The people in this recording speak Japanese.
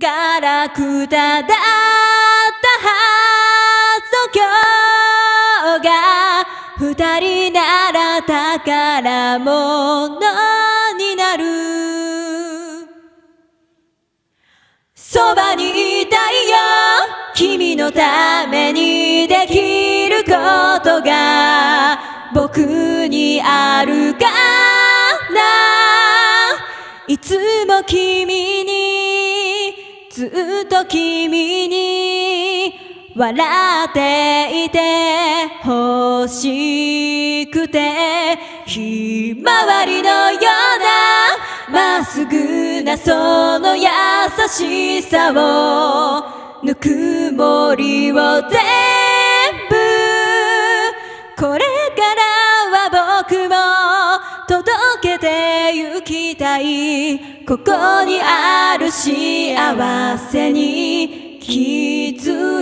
ガラクタだったはずの今日が二人なら宝物になる。そばにいたいよ君のためにできることが僕にあるかな。いつも君ずっと君に笑っていて欲しくてひまわりのようなまっすぐなその優しさをぬくもりを全たい。ここにある幸せに気づい